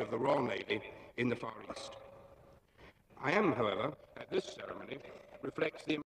of the Royal Navy in the Far East. I am, however, at this ceremony, reflects the